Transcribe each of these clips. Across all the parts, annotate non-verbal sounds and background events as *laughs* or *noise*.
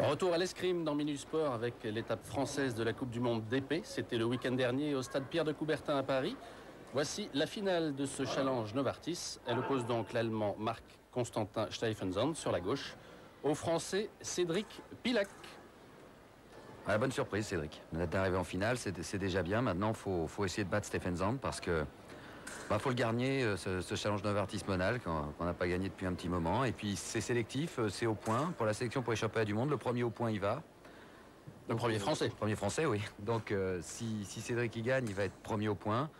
Retour à l'escrime dans Minusport avec l'étape française de la Coupe du Monde d'épée. C'était le week-end dernier au stade Pierre de Coubertin à Paris. Voici la finale de ce challenge Novartis. Elle oppose donc l'Allemand Marc Constantin Steifenzand sur la gauche au Français Cédric Pilac. Ah, bonne surprise Cédric. D'arriver en finale, c'est déjà bien. Maintenant, il faut, essayer de battre Stephenzand parce que bah, faut le gagner, euh, ce, challenge Novartis Monal qu'on n'a pas gagné depuis un petit moment. Et puis c'est sélectif, euh, c'est au point. Pour la sélection pour les championnats du monde, le premier au point il va. Le premier français. Le premier français, oui. Donc euh, si, Cédric y gagne, il va être premier au point.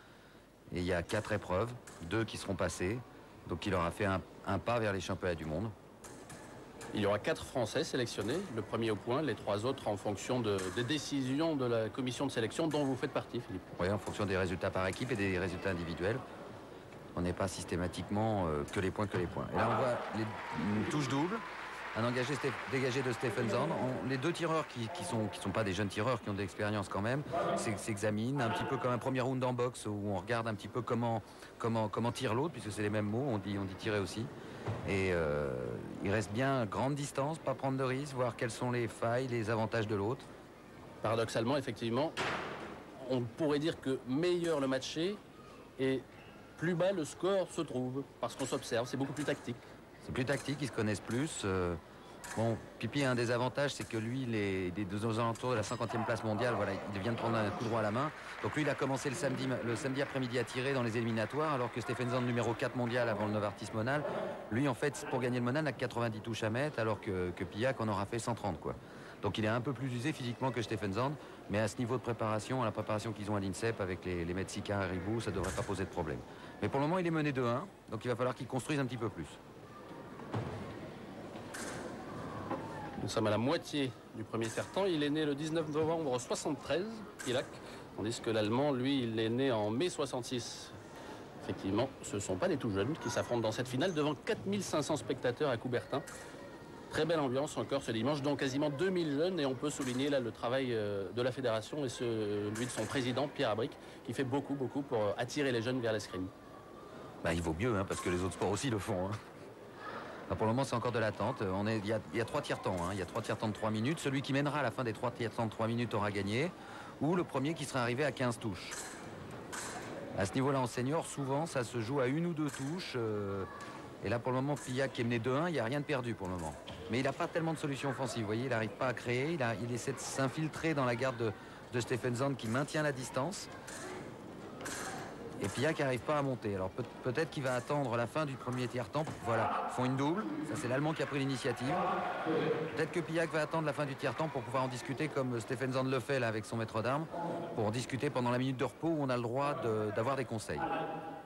Et il y a quatre épreuves, deux qui seront passées. Donc il aura fait un pas vers les championnats du monde. Il y aura quatre Français sélectionnés, le premier au point, les trois autres en fonction des décisions de la commission de sélection dont vous faites partie, Philippe. Oui, en fonction des résultats par équipe et des résultats individuels. On n'est pas systématiquement euh, que les points, que les points. Et là, on voit les, une touche double, un engagé dégagé de Stephen Zand. les deux tireurs qui ne sont, pas des jeunes tireurs, qui ont de l'expérience quand même, s'examinent un petit peu comme un premier round en boxe où on regarde un petit peu comment tire l'autre, puisque c'est les mêmes mots, on dit, on dit tirer aussi. Et euh, il reste bien grande distance, pas prendre de risques, voir quelles sont les failles, les avantages de l'autre. Paradoxalement, effectivement, on pourrait dire que meilleur le match est et plus bas le score se trouve, parce qu'on s'observe, c'est beaucoup plus tactique. C'est plus tactique, ils se connaissent plus. Euh, bon, Pipi a un désavantage, c'est que lui, il est des deux alentours de la 50e place mondiale. Voilà, il vient de prendre un coup droit à la main. Donc lui, il a commencé le samedi, après-midi à tirer dans les éliminatoires, alors que Stephen Zand, numéro 4 mondial avant le Novartis Monal, lui, en fait, pour gagner le Monal, n'a que 90 touches à mettre, alors que, que Pillac en aura fait 130, quoi. Donc il est un peu plus usé physiquement que Stephen Zand, mais à ce niveau de préparation, à la préparation qu'ils ont à l'INSEP avec les, les Mexicains à Ribou, ça ne devrait pas poser de problème. Mais pour le moment, il est mené 2-1, donc il va falloir qu'il construise un petit peu plus. Nous sommes à la moitié du premier sertant. Il est né le 19 novembre 73, Pilac, tandis que l'Allemand, lui, il est né en mai 66. Effectivement, ce ne sont pas les tout jeunes qui s'affrontent dans cette finale devant 4500 spectateurs à Coubertin. Très belle ambiance encore ce dimanche, donc quasiment 2000 jeunes et on peut souligner là le travail euh, de la fédération et celui de son président Pierre Abric qui fait beaucoup beaucoup pour euh, attirer les jeunes vers l'escrime. Bah, il vaut mieux hein, parce que les autres sports aussi le font. Hein. Bah, pour le moment, c'est encore de l'attente. il, y a, trois tiers-temps. Hein. Il y a trois tiers-temps de 3 minutes. Celui qui mènera à la fin des trois tiers-temps de 3 minutes aura gagné. Ou le premier qui sera arrivé à 15 touches. À ce niveau-là, en senior, souvent, ça se joue à une ou deux touches. Euh, et là, pour le moment, Pillac qui est mené 2-1, il n'y a rien de perdu pour le moment. Mais il n'a pas tellement de solutions offensives. Vous voyez, il n'arrive pas à créer. Il, essaie de s'infiltrer dans la garde de, de Stephen Zand qui maintient la distance. Et Pillac n'arrive pas à monter. Alors peut-être qu'il va attendre la fin du premier tiers-temps. Voilà, ils font une double. Ça, c'est l'Allemand qui a pris l'initiative. Peut-être que Pillac va attendre la fin du tiers-temps pour pouvoir en discuter comme Stephen Zand le fait là avec son maître d'armes. Pour en discuter pendant la minute de repos où on a le droit d'avoir des conseils.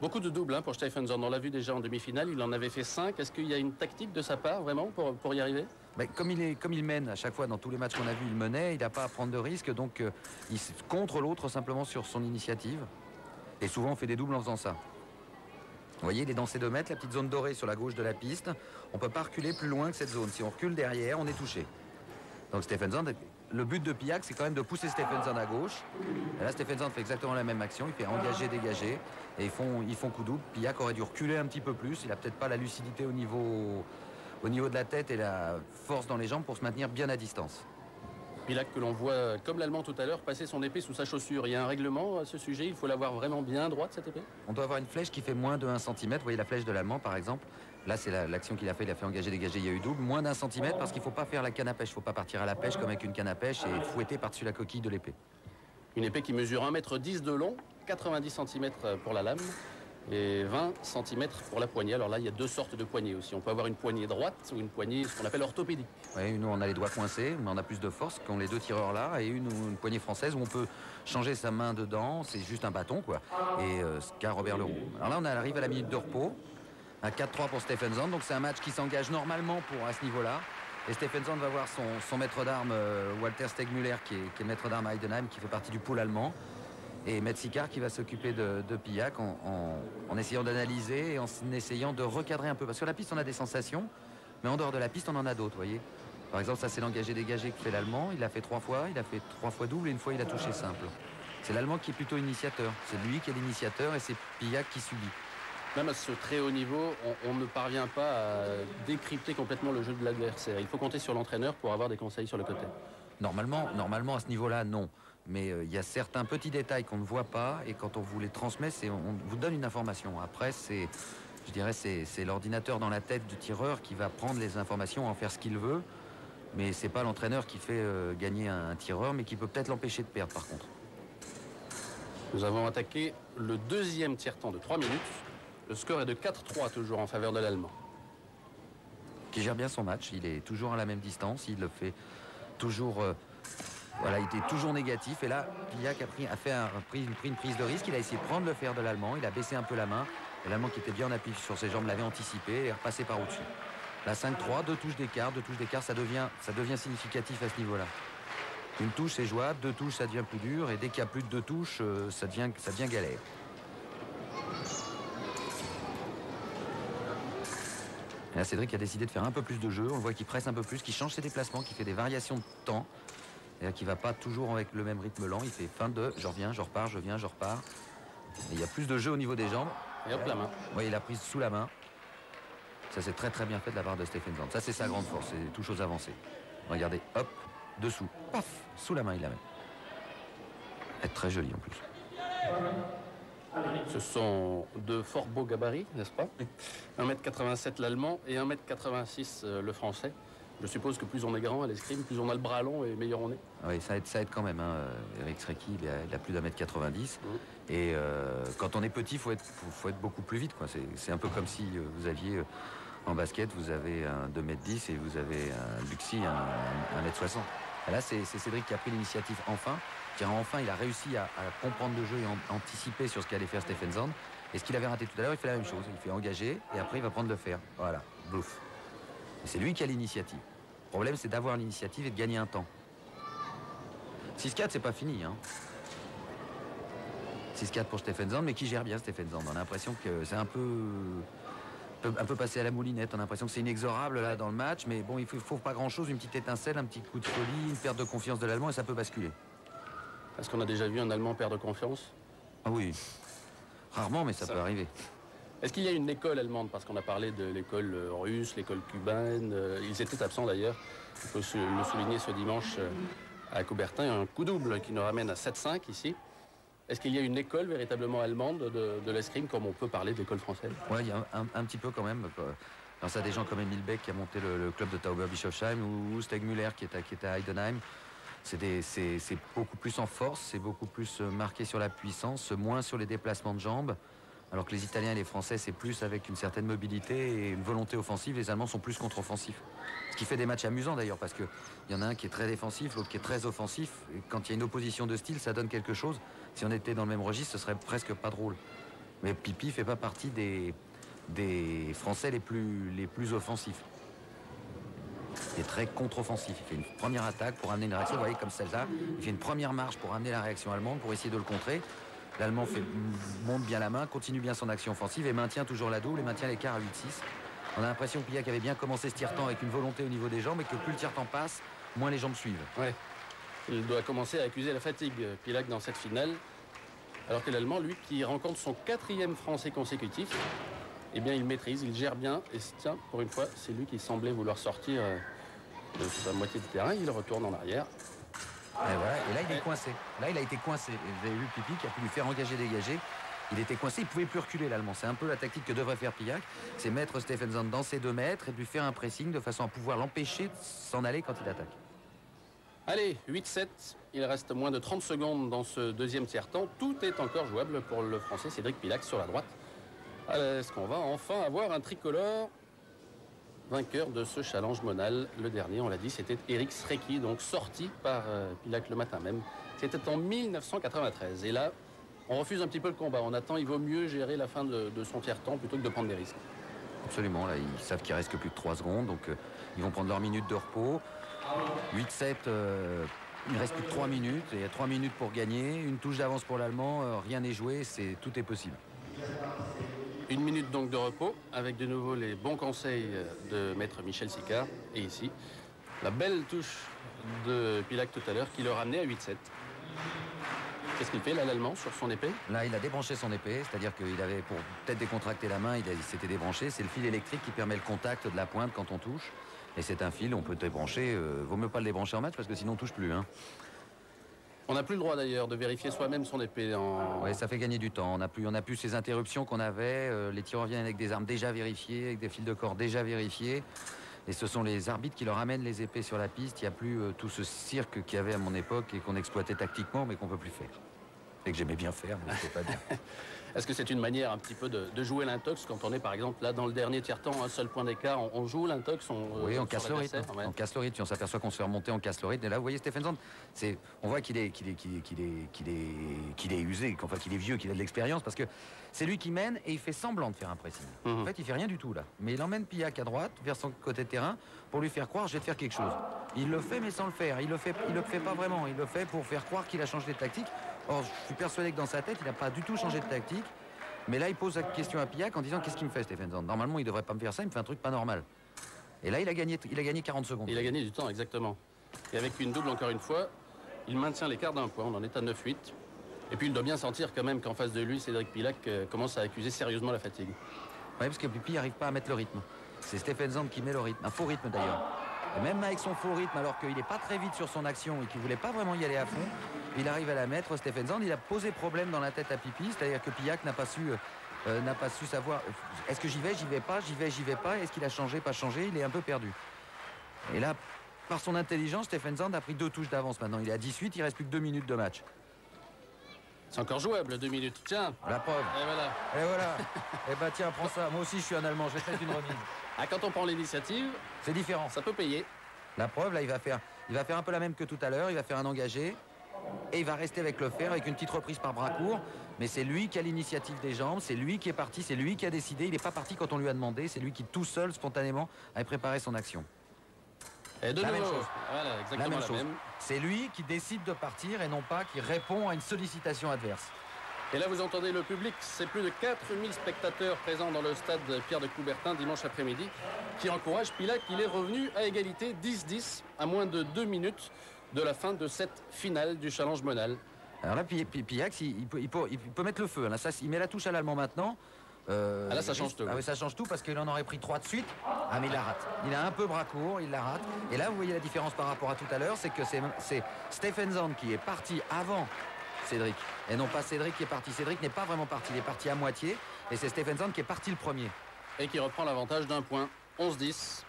Beaucoup de doubles hein, pour Stephen Zand. On l'a vu déjà en demi-finale. Il en avait fait 5. Est-ce qu'il y a une tactique de sa part vraiment pour, pour y arriver? Ben, comme, il est, comme il mène à chaque fois dans tous les matchs qu'on a vus, il menait, il n'a pas à prendre de risques, donc euh, il contre l'autre simplement sur son initiative. Et souvent, on fait des doubles en faisant ça. Vous voyez, il est dans ces deux mètres, la petite zone dorée sur la gauche de la piste. On ne peut pas reculer plus loin que cette zone. Si on recule derrière, on est touché. Donc Stephenson, le but de Pillac, c'est quand même de pousser Stephenson à gauche. Et là, Stephenson fait exactement la même action. Il fait engager, dégager. Et ils font, ils font coup double. Pillac aurait dû reculer un petit peu plus. Il n'a peut-être pas la lucidité au niveau, au niveau de la tête et la force dans les jambes pour se maintenir bien à distance. Pilac que l'on voit, comme l'Allemand tout à l'heure, passer son épée sous sa chaussure. Il y a un règlement à ce sujet, il faut l'avoir vraiment bien droite cette épée? On doit avoir une flèche qui fait moins de 1 cm. Vous voyez la flèche de l'Allemand par exemple. Là c'est l'action qu'il a fait, il a fait engager, dégager, il y a eu double. Moins d'un centimètre parce qu'il ne faut pas faire la canne à pêche. Il ne faut pas partir à la pêche comme avec une canne à pêche et fouetter par-dessus la coquille de l'épée. Une épée qui mesure 1,10 m de long, 90 cm pour la lame et 20 cm pour la poignée. Alors là, il y a deux sortes de poignées aussi. On peut avoir une poignée droite ou une poignée, ce qu'on appelle orthopédique. Oui, nous, on a les doigts coincés, mais on a plus de force qu'ont les deux tireurs là. Et une, une poignée française où on peut changer sa main dedans. C'est juste un bâton, quoi. Et euh, ce qu'a Robert Leroux. Alors là, on arrive à la minute de repos. Un 4-3 pour Stephen Zand. Donc c'est un match qui s'engage normalement pour à ce niveau-là. Et Stephen Zand va voir son, maître d'armes, euh, Walter Stegmüller, qui est, maître d'armes à Heidenheim, qui fait partie du pool allemand et Metzikar qui va s'occuper de, Pillac en, essayant d'analyser et en essayant de recadrer un peu. Parce que sur la piste, on a des sensations, mais en dehors de la piste, on en a d'autres, voyez. Par exemple, ça c'est l'engagé-dégagé que fait l'Allemand. Il a fait trois fois, il a fait trois fois double et une fois il a touché simple. C'est l'Allemand qui est plutôt initiateur. C'est lui qui est l'initiateur et c'est Pillac qui subit. même à ce très haut niveau, on, ne parvient pas à décrypter complètement le jeu de l'adversaire. Il faut compter sur l'entraîneur pour avoir des conseils sur le côté. Normalement, normalement à ce niveau-là, non. Mais euh, il y a certains petits détails qu'on ne voit pas et quand on vous les transmet, on, on vous donne une information. Après, c'est, je dirais, c'est l'ordinateur dans la tête du tireur qui va prendre les informations, en faire ce qu'il veut. Mais c'est pas l'entraîneur qui fait euh, gagner un, tireur, mais qui peut peut-être l'empêcher de perdre par contre. Nous avons attaqué le deuxième tiers-temps de 3 minutes. Le score est de 4-3 toujours en faveur de l'Allemand. Qui gère bien son match, il est toujours à la même distance, il le fait toujours... Voilà, il était toujours négatif. Et là, Pillac a, pris, une prise de risque. Il a essayé de prendre le fer de l'Allemand. Il a baissé un peu la main. L'Allemand qui était bien en appui sur ses jambes l'avait anticipé et est repassé par au-dessus. La 5-3, deux touches d'écart, deux touches d'écart, ça devient, significatif à ce niveau-là. Une touche, c'est jouable, deux touches, ça devient plus dur, et dès qu'il y a plus de deux touches, euh, ça devient, galère. là, Cédric a décidé de faire un peu plus de jeu. On voit qu'il presse un peu plus, qu'il change ses déplacements, qu'il fait des variations de temps. Et qui va pas toujours avec le même rythme lent. Il fait fin de, je reviens, je repars, je viens, je repars. il y a plus de jeu au niveau des jambes. Et hop, la main. Oui, il a prise sous la main. Ça, c'est très très bien fait de la part de Stephen Zand. Ça, c'est sa grande force, c'est tout chose avancée. Regardez, hop, dessous, paf, sous la main, il la met. Elle est très jolie en plus. Ce sont de fort beaux gabarits, n'est-ce pas? 1m87 l'allemand et 1m86 euh, le français. Je suppose que plus on est grand à l'escrime, plus on a le bras long et meilleur on est. Oui, ça aide, ça aide quand même. Hein. Eric Sreki, il, a, plus d'un mètre 90. Mmh. Et euh, quand on est petit, il faut être, faut, être beaucoup plus vite. C'est un peu comme si euh, vous aviez en basket, vous avez un 2m10 et vous avez un Luxi, un, 1m60. là, c'est Cédric qui a pris l'initiative enfin. Car enfin, il a réussi à, comprendre le jeu et anticiper sur ce qu'allait faire Stephen Zand. Et ce qu'il avait raté tout à l'heure, il fait la même chose. Il fait engager et après, il va prendre le fer. Voilà, bouf. C'est lui qui a l'initiative. Le problème, c'est d'avoir l'initiative et de gagner un temps. 6-4, c'est pas fini. Hein. 6-4 pour Stephen Zand, mais qui gère bien Stephen Zand. On a l'impression que c'est un peu, un peu passé à la moulinette. On a l'impression que c'est inexorable là dans le match, mais bon, il faut, faut pas grand-chose, une petite étincelle, un petit coup de folie, une perte de confiance de l'Allemand et ça peut basculer. Est-ce qu'on a déjà vu un Allemand perdre confiance? Ah oui, rarement, mais ça. peut arriver. Est-ce qu'il y a une école allemande? Parce qu'on a parlé de l'école euh, russe, l'école cubaine. Euh, ils étaient absents d'ailleurs. Il faut le souligner ce dimanche euh, à Coubertin. Un coup double qui nous ramène à 7-5 ici. Est-ce qu'il y a une école véritablement allemande de, l'escrime comme on peut parler de l'école française? Oui, il y a un, petit peu quand même. Pense à des gens comme Emile Beck qui a monté le, club de Tauber-Bischofsheim ou, Steg Müller qui est qui est à Heidenheim. C'est beaucoup plus en force, c'est beaucoup plus marqué sur la puissance, moins sur les déplacements de jambes. Alors que les Italiens et les Français, c'est plus avec une certaine mobilité et une volonté offensive. Les Allemands sont plus contre-offensifs. Ce qui fait des matchs amusants d'ailleurs, parce qu'il y en a un qui est très défensif, l'autre qui est très offensif. Et quand il y a une opposition de style, ça donne quelque chose. Si on était dans le même registre, ce serait presque pas drôle. Mais Pipi fait pas partie des, Français les plus, les plus offensifs. Il est très contre-offensif. Il fait une première attaque pour amener une réaction, vous voyez, comme celle-là. Il fait une première marche pour amener la réaction allemande, pour essayer de le contrer. L'Allemand monte bien la main, continue bien son action offensive et maintient toujours la double et maintient l'écart à 8-6. On a l'impression que Pillac avait bien commencé ce tir-temps avec une volonté au niveau des jambes et que plus le tir-temps passe, moins les jambes suivent. Ouais. Il doit commencer à accuser la fatigue, Pillac, dans cette finale. Alors que l'Allemand, lui, qui rencontre son quatrième français consécutif, eh bien, il maîtrise, il gère bien. Et tiens, pour une fois, c'est lui qui semblait vouloir sortir euh, de sa moitié du terrain. Il retourne en arrière. Et, là, il est coincé. Là, il a été coincé. vous avez vu Pipi qui a pu lui faire engager, dégager. Il était coincé, il pouvait plus reculer l'Allemand. C'est un peu la tactique que devrait faire Pillac. C'est mettre Stephenson dans ses deux mètres et lui faire un pressing de façon à pouvoir l'empêcher de s'en aller quand il attaque. Allez, 8-7. Il reste moins de 30 secondes dans ce deuxième tiers-temps. Tout est encore jouable pour le Français Cédric Pillac sur la droite. Est-ce qu'on va enfin avoir un tricolore vainqueur de ce challenge monal. Le dernier, on l'a dit, c'était Eric Sreki, donc sorti par euh, Pilac le matin même. C'était en 1993. Et là, on refuse un petit peu le combat. On attend, il vaut mieux gérer la fin de, son tiers-temps plutôt que de prendre des risques. Absolument, là, ils savent qu'il reste que plus de 3 secondes, donc euh, ils vont prendre leur minute de repos. 8-7, euh, il reste plus que 3 minutes, il y a 3 minutes pour gagner, une touche d'avance pour l'Allemand, rien n'est joué, tout est possible. Une minute donc de repos avec de nouveau les bons conseils de maître Michel Sicard. Et ici, la belle touche de Pilac tout à l'heure qui le ramenait à 8-7. Qu'est-ce qu'il fait là, l'Allemand, sur son épée? Là, il a débranché son épée, c'est-à-dire qu'il avait, pour peut-être décontracter la main, il, s'était débranché. C'est le fil électrique qui permet le contact de la pointe quand on touche. Et c'est un fil, on peut débrancher. Euh, vaut mieux pas le débrancher en match parce que sinon on touche plus. Hein. On n'a plus le droit d'ailleurs de vérifier soi-même son épée. En... Oui, ça fait gagner du temps. On n'a plus, on a plus ces interruptions qu'on avait. Euh, les tireurs viennent avec des armes déjà vérifiées, avec des fils de corps déjà vérifiés. Et ce sont les arbitres qui leur amènent les épées sur la piste. Il n'y a plus euh, tout ce cirque qu'il y avait à mon époque et qu'on exploitait tactiquement, mais qu'on ne peut plus faire. Et que j'aimais bien faire, mais je pas bien. *laughs* Est-ce que c'est une manière un petit peu de, jouer l'intox quand on est par exemple là dans le dernier tiers-temps, un seul point d'écart, on, joue l'intox on, Oui, on casse le rythme. On casse le rythme. On s'aperçoit qu'on se fait remonter, on casse le rythme. Et là, vous voyez Stéphane Zand, on voit qu'il est, qu'il est, qu'il est, qu'il est, qu'il est, qu'il est usé, enfin qu'il est vieux, qu'il a de l'expérience, parce que c'est lui qui mène et il fait semblant de faire un pressing. Mhm. En fait, il fait rien du tout là. Mais il emmène Pillac à droite, vers son côté de terrain, pour lui faire croire, je vais te faire quelque chose. Il le fait, mais sans le faire. Il le fait, il le fait pas vraiment. Il le fait pour faire croire qu'il a changé de tactique. Or, je suis persuadé que dans sa tête, il n'a pas du tout changé de tactique. Mais là, il pose la question à Pillac en disant Qu'est-ce qu'il me fait, Stéphane Zand Normalement, il devrait pas me faire ça, il me fait un truc pas normal. Et là, il a gagné, il a gagné 40 secondes. Il a gagné du temps, exactement. Et avec une double, encore une fois, il maintient l'écart d'un point. On en est à 9-8. Et puis, il doit bien sentir quand même qu'en face de lui, Cédric Pillac euh, commence à accuser sérieusement la fatigue. Oui, parce que Pipi n'arrive pas à mettre le rythme. C'est Stéphane Zand qui met le rythme, un faux rythme d'ailleurs. Et même avec son faux rythme, alors qu'il n'est pas très vite sur son action et qu'il voulait pas vraiment y aller à fond, il arrive à la mettre. Stéphane Zand, il a posé problème dans la tête à Pipi, c'est-à-dire que Pillac n'a pas su euh, euh, n'a pas su savoir est-ce que j'y vais, j'y vais pas, j'y vais, j'y vais pas, est-ce qu'il a changé, pas changé, il est un peu perdu. Et là, par son intelligence, Stephen Zand a pris deux touches d'avance maintenant. Il est à 18, il reste plus que deux minutes de match. C'est encore jouable, deux minutes. Tiens. La preuve. Et voilà. Et voilà. *laughs* Et bah tiens, prends ça. Moi aussi, je suis un Allemand. Je vais faire une remise. Ah, quand on prend l'initiative, c'est différent. Ça peut payer. La preuve, là, il va faire, il va faire un peu la même que tout à l'heure. Il va faire un engagé. Et il va rester avec le fer, avec une petite reprise par bras court. Mais c'est lui qui a l'initiative des jambes, c'est lui qui est parti, c'est lui qui a décidé. Il n'est pas parti quand on lui a demandé, c'est lui qui tout seul, spontanément, a préparé son action. Et de la même chose. la même chose. C'est lui qui décide de partir et non pas qui répond à une sollicitation adverse. Et là, vous entendez le public, c'est plus de 4000 spectateurs présents dans le stade Pierre de Coubertin dimanche après-midi qui encouragent Pilac. Il est revenu à égalité 10-10 à moins de deux minutes de la fin de cette finale du Challenge Monal. Alors là, Piax, il, il, peut, mettre le feu. Là, ça, il met la touche à l'allemand maintenant. Euh, ah là, ça change tout. Ah oui, ça change tout parce qu'il en aurait pris trois de suite. Ah, mais il la rate. Il a un peu bras court, il la rate. Et là, vous voyez la différence par rapport à tout à l'heure, c'est que c'est Stephen Zand qui est parti avant Cédric. Et non pas Cédric qui est parti. Cédric n'est pas vraiment parti, il est parti à moitié. Et c'est Stephen Zand qui est parti le premier. Et qui reprend l'avantage d'un point. 11-10.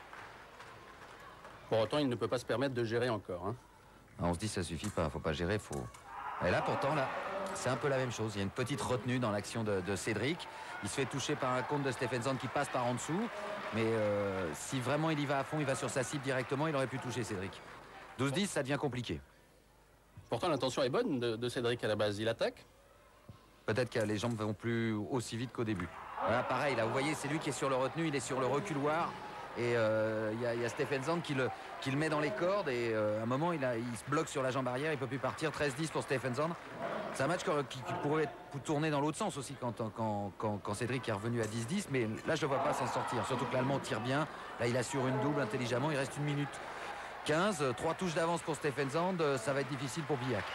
Pour autant, il ne peut pas se permettre de gérer encore. Hein. Ah, on se dit ça suffit pas, faut pas gérer, faut. Et là pourtant là, c'est un peu la même chose. Il y a une petite retenue dans l'action de, Cédric. Il se fait toucher par un compte de Stephen Zand qui passe par en dessous. Mais euh, si vraiment il y va à fond, il va sur sa cible directement, il aurait pu toucher Cédric. 12-10, ça devient compliqué. Pourtant l'intention est bonne de, Cédric à la base. Il attaque? Peut-être que les jambes vont plus aussi vite qu'au début. Voilà, pareil, là, vous voyez, c'est lui qui est sur le retenu, il est sur le reculoir. Et euh, il y, a Stephen Zand qui le, met dans les cordes. Et euh, à un moment, il, se bloque sur la jambe arrière. Il peut plus partir. 13-10 pour Stephen Zand. C'est un match qui, pourrait tourner dans l'autre sens aussi quand, quand, Cédric est revenu à 10-10. Mais là, je ne vois pas s'en sortir. Surtout que l'Allemand tire bien. Là, il assure une double intelligemment. Il reste une minute 15. Trois touches d'avance pour Stephen Zand. Ça va être difficile pour Billac.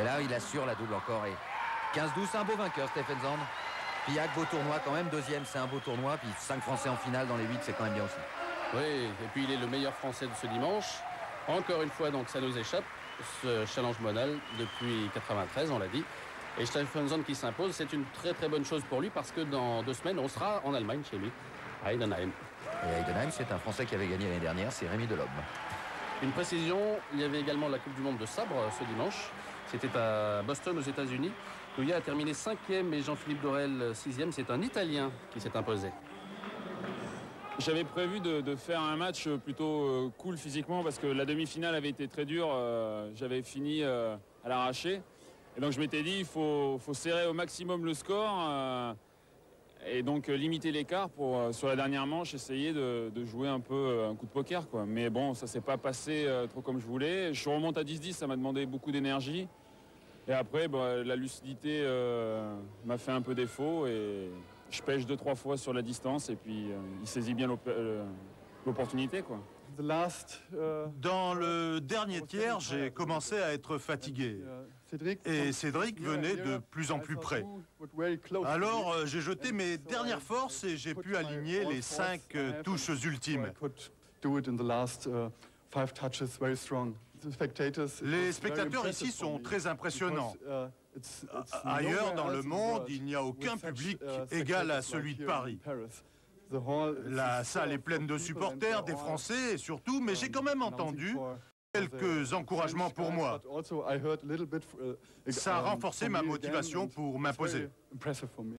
Et là, il assure la double encore. Et 15-12, c'est un beau vainqueur, Stephen Zand. Pillac, beau tournoi quand même. Deuxième, c'est un beau tournoi. Puis 5 Français en finale dans les 8, c'est quand même bien aussi. Oui, et puis il est le meilleur Français de ce dimanche. Encore une fois, donc ça nous échappe, ce challenge monal depuis 93, on l'a dit. Et Stephen Zand qui s'impose, c'est une très très bonne chose pour lui parce que dans deux semaines, on sera en Allemagne chez lui, à Heidenheim. Et Heidenheim, c'est un Français qui avait gagné l'année dernière, c'est Rémi Delhomme. Une précision, il y avait également la Coupe du Monde de sabre ce dimanche. C'était à Boston aux États-Unis. Touya a terminé 5e et Jean-Philippe Dorel 6e. C'est un Italien qui s'est imposé. J'avais prévu de, faire un match plutôt euh, cool physiquement parce que la demi-finale avait été très dure. Euh, j'avais fini euh, à l'arraché. Et donc je m'étais dit il faut, serrer au maximum le score et donc limiter l'écart pour sur la dernière manche essayer de, jouer un peu un coup de poker. Mais bon, ça s'est pas passé trop comme je voulais. Je remonte à 10-10, ça m'a demandé beaucoup d'énergie. Et après, bah, la lucidité euh, m'a fait un peu défaut et je pêche deux, trois fois sur la distance et puis euh, il saisit bien l'opportunité. quoi. The last, uh, Dans le dernier tiers, j'ai commencé à être fatigué. Et Cédric venait de plus en plus près. Alors euh, j'ai jeté mes dernières forces et j'ai pu aligner les cinq euh, touches ultimes. Les spectateurs ici sont très impressionnants. A- Ailleurs dans le monde, il n'y a aucun public égal à celui de Paris. La salle est pleine de supporters, des Français et surtout, mais j'ai quand même entendu quelques encouragements pour moi. Ça a renforcé ma motivation pour m'imposer.